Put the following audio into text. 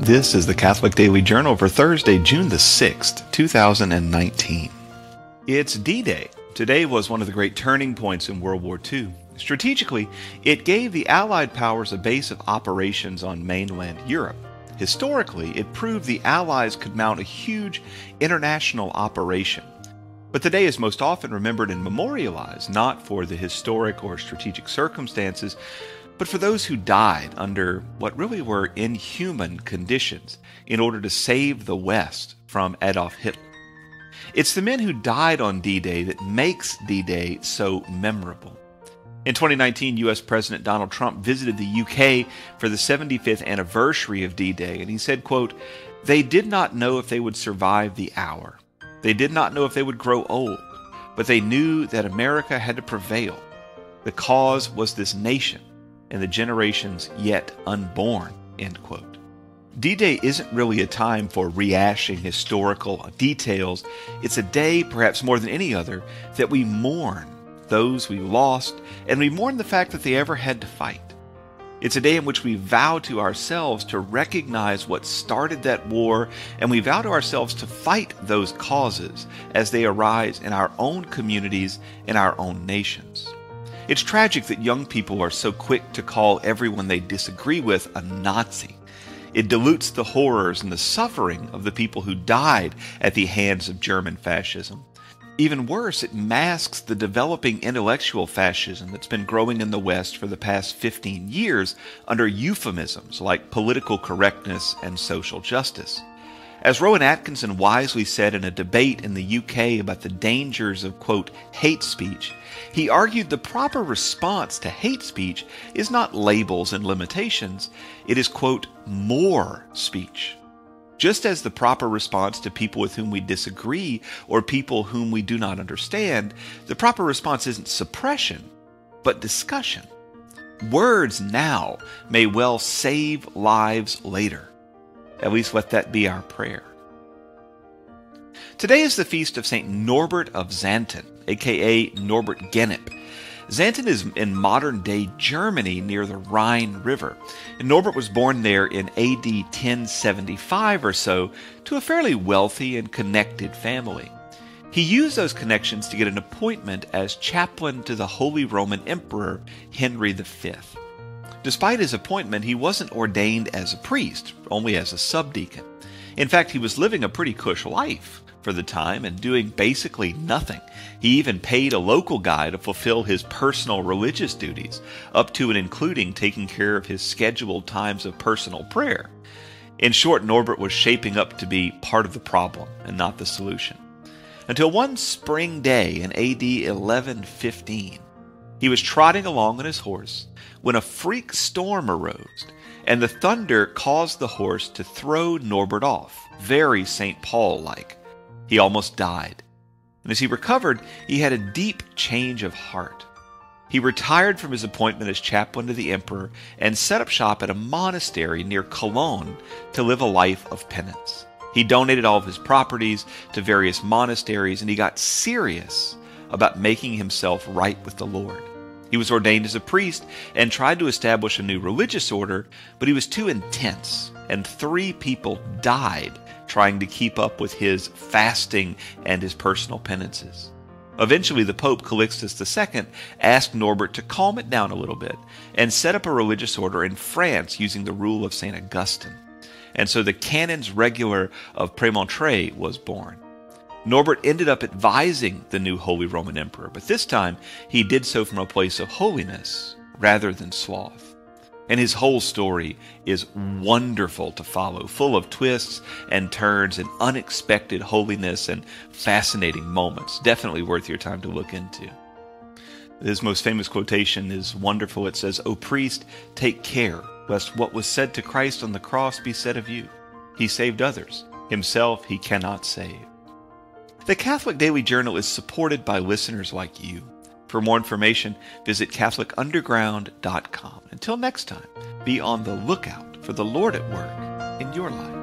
This is the Catholic Daily Journal for Thursday, June the 6th, 2019. It's D Day. Today was one of the great turning points in World War II. Strategically, it gave the Allied powers a base of operations on mainland Europe. Historically, it proved the Allies could mount a huge international operation. But the day is most often remembered and memorialized not for the historic or strategic circumstances, but for those who died under what really were inhuman conditions in order to save the West from Adolf Hitler. It's the men who died on D Day that makes D Day so memorable. In 2019, U.S. President Donald Trump visited the UK for the 75th anniversary of D Day, and he said, quote, They did not know if they would survive the hour. They did not know if they would grow old, but they knew that America had to prevail. The cause was this nation and the generations yet unborn. End quote. D Day isn't really a time for rehashing historical details. It's a day, perhaps more than any other, that we mourn those we lost and we mourn the fact that they ever had to fight. It's a day in which we vow to ourselves to recognize what started that war, and we vow to ourselves to fight those causes as they arise in our own communities, in our own nations. It's tragic that young people are so quick to call everyone they disagree with a Nazi. It dilutes the horrors and the suffering of the people who died at the hands of German fascism. Even worse, it masks the developing intellectual fascism that's been growing in the West for the past 15 years under euphemisms like political correctness and social justice. As Rowan Atkinson wisely said in a debate in the UK about the dangers of, quote, hate speech, he argued the proper response to hate speech is not labels and limitations, it is, quote, more speech. Just as the proper response to people with whom we disagree or people whom we do not understand, the proper response isn't suppression, but discussion. Words now may well save lives later. At least let that be our prayer. Today is the feast of St. Norbert of Xanten, aka Norbert Gennep. Xanten is in modern day Germany near the Rhine River. And Norbert was born there in AD 1075 or so to a fairly wealthy and connected family. He used those connections to get an appointment as chaplain to the Holy Roman Emperor Henry V. Despite his appointment, he wasn't ordained as a priest, only as a subdeacon. In fact, he was living a pretty cush life for the time and doing basically nothing. He even paid a local guy to fulfill his personal religious duties, up to and including taking care of his scheduled times of personal prayer. In short, Norbert was shaping up to be part of the problem and not the solution. Until one spring day in AD 1115, he was trotting along on his horse when a freak storm arose, and the thunder caused the horse to throw Norbert off, very St. Paul like. He almost died. And as he recovered, he had a deep change of heart. He retired from his appointment as chaplain to the emperor and set up shop at a monastery near Cologne to live a life of penance. He donated all of his properties to various monasteries and he got serious about making himself right with the Lord. He was ordained as a priest and tried to establish a new religious order, but he was too intense, and three people died trying to keep up with his fasting and his personal penances. Eventually, the Pope Calixtus II asked Norbert to calm it down a little bit and set up a religious order in France using the rule of St. Augustine. And so the Canons Regular of Premontre was born. Norbert ended up advising the new Holy Roman Emperor, but this time he did so from a place of holiness rather than sloth. And his whole story is wonderful to follow, full of twists and turns and unexpected holiness and fascinating moments. Definitely worth your time to look into. His most famous quotation is wonderful. It says, O priest, take care lest what was said to Christ on the cross be said of you. He saved others, himself he cannot save. The Catholic Daily Journal is supported by listeners like you. For more information, visit CatholicUnderground.com. Until next time, be on the lookout for the Lord at work in your life.